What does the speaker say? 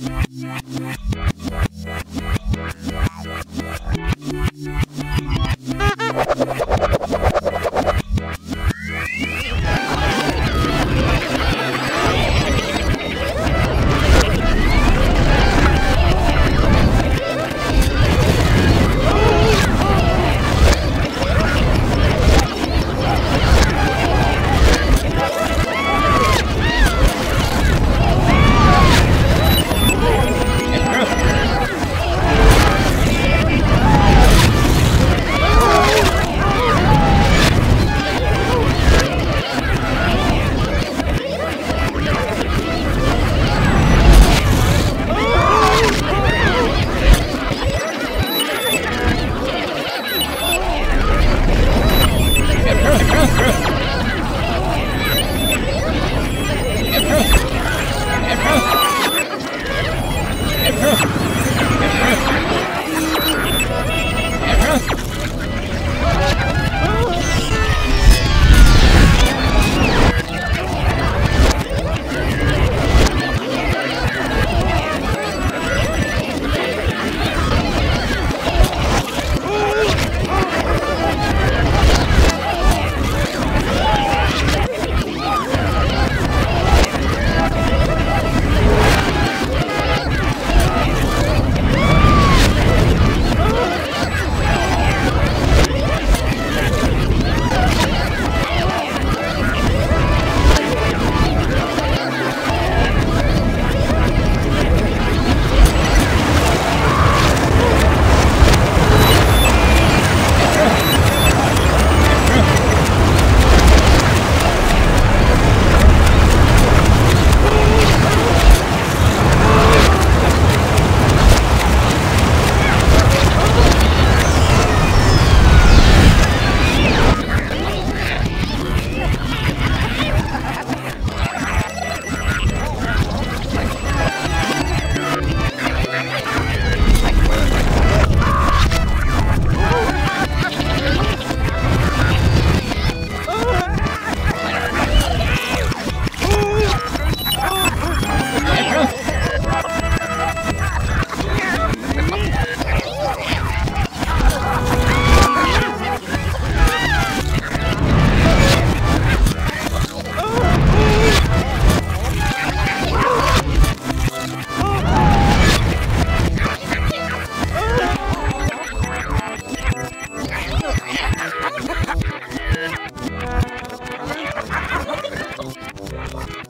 Yeah, yeah, yeah. 了。